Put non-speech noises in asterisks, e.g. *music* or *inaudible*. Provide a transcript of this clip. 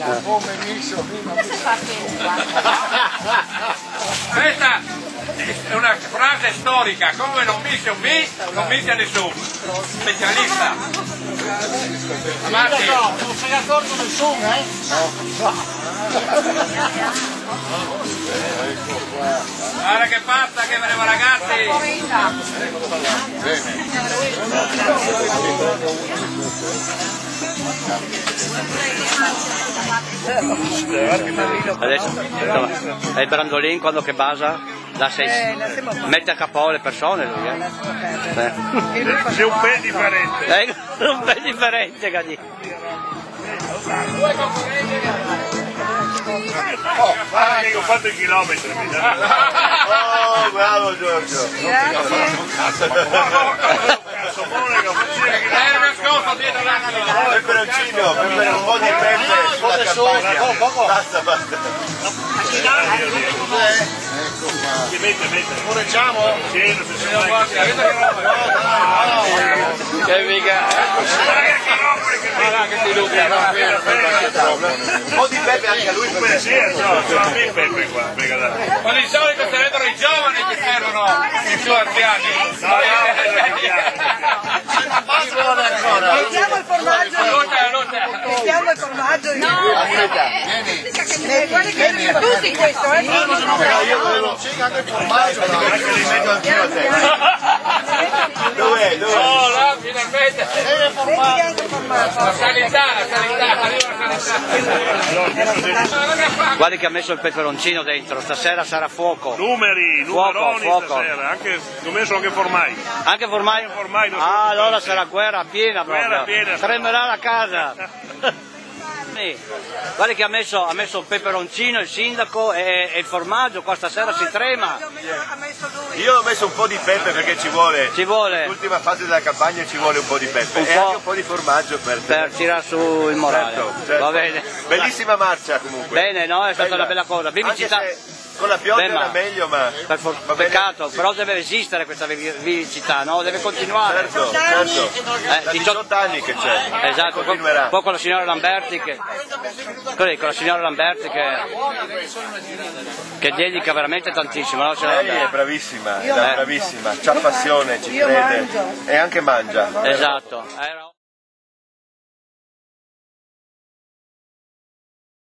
Come miso fino a Questa è una frase storica, come non un mi, non mischia nessuno. Specialista. Avanti. non se ne accorto nessuno, eh? Guarda che pazza che venevo ragazzi. Adesso è il Brandolin quando che basa la sei, mette a capo le persone lui. Eh. Eh. Sei un bel differente. Eh, un bel differente Gadi. Oh, guarda che ho fatto i chilometri. Oh, bravo Giorgio. Cazzo, buono che ho fatto i Eh, chilometri. Peperoncino, pepe- un po' di pepe sulla campagna. Basta, basta. Si mette, mette. Correggiamo? Sì, non si. Guarda, vedete che. Che mica. Che che che ti lucra, no? Un po' di pepe anche a lui sì, no, sono il pepe qua. Ma di solito sarebbero i giovani che servono i più anziani. No, no, vuole ancora. Mettiamo il formaggio. Mettiamo il formaggio. No, Aspetta, vieni. guarda che tutti questo, eh. Però io volevo Anche il formaggio, no? anche li metto anch'io a te. Dov'è? Dov'è? Oh, là, finalmente. E il formaggio. La sanità, la sanità. Guardi che ha messo il peperoncino dentro, stasera sarà fuoco. Numeri, Fuoco, fuoco. stasera, anche, ho messo anche formai. Anche formai? Formai non so Ah, allora sarà guerra piena Guerra proprio. piena. Tremerà la casa. *laughs* Sì. Guardi che ha messo, ha messo il peperoncino, il sindaco e, e il formaggio, qua stasera si trema. Io ho messo un po' di pepe perché ci vuole. Ci vuole L'ultima fase della campagna ci vuole un po' di pepe Un e po'. anche un po' di formaggio per, per tirare su il morale. Certo, certo. Va bene. Bellissima marcia comunque. Bene, no? È stata una bella cosa. Vivi Anche città. se con la pioggia Beh, ma- era meglio, ma Per for- va bene. peccato, però deve esistere questa vi- vivicità, no? Deve continuare. Certo, certo. Eh, Da 18 18 anni che c'è. Esatto, poi, Continuerà. poi con la signora Lamberti che, così, con la signora Lamberti che, che dedica veramente tantissimo, no? Lei è bravissima, è Eh. bravissima, c'ha passione, ci crede e anche mangia. Esatto. Era-